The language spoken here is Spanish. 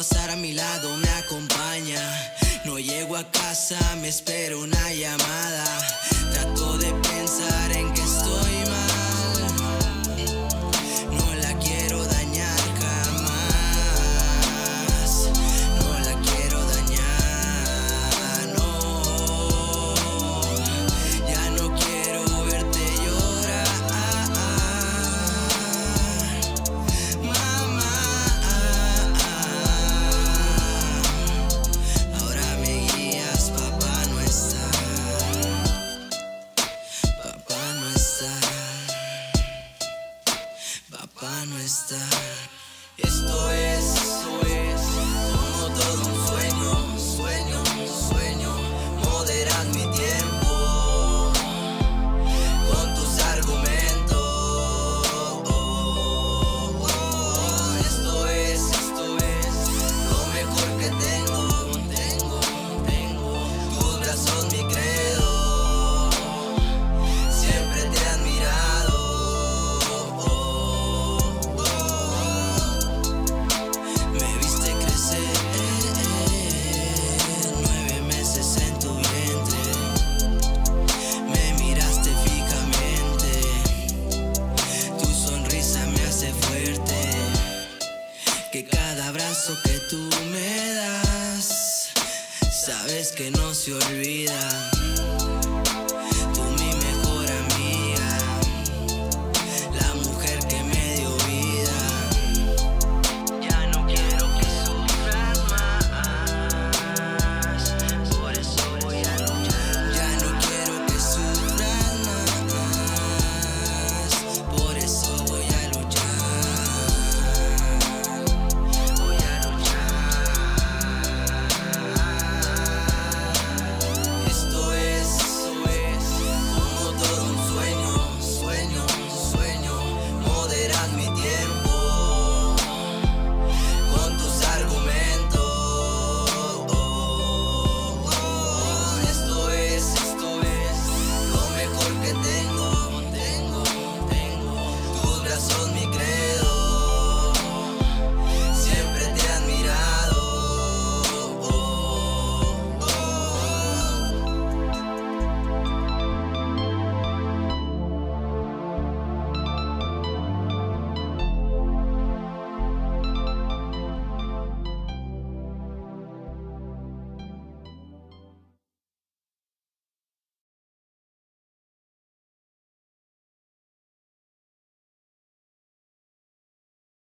pasar a mi lado me acompaña. No llego a casa, me espero una llamada. cada abrazo que tú me das, sabes que no se olvida.